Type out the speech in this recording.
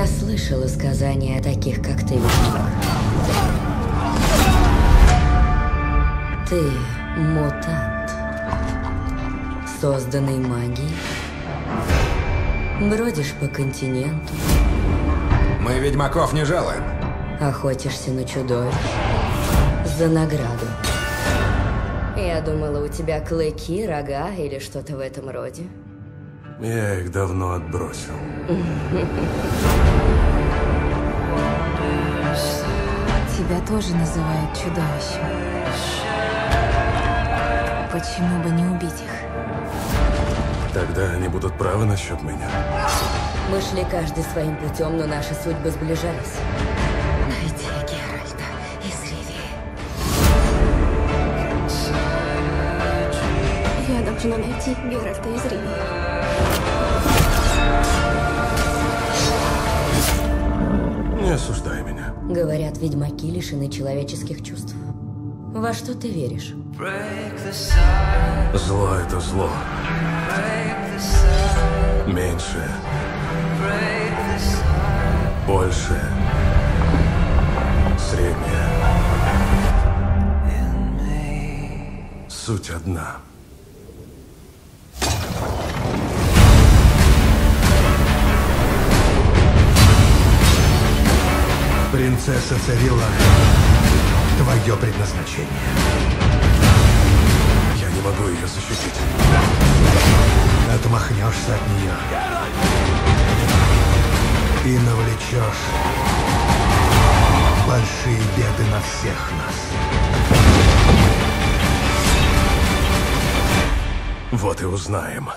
Я слышала сказания о таких, как ты, Ведьмак. Ты мутант, созданный магией. Бродишь по континенту, Мы ведьмаков не жалуем. охотишься на чудовищ за награду. Я думала, у тебя клыки, рога или что-то в этом роде. Я их давно отбросил. Тебя тоже называют чудовищем. Почему бы не убить их? Тогда они будут правы насчет меня. Мы шли каждый своим путем, но наши судьбы сближались. Я должна найти Геральта из Риви. Не осуждай меня. Говорят, ведьмаки лишены человеческих чувств. Во что ты веришь? Зло — это зло. Меньше. Больше. Среднее. Суть одна. Принцесса Царила, твое предназначение. Я не могу ее защитить. Отмахнешься от нее. И навлечешь большие беды на всех нас. Вот и узнаем.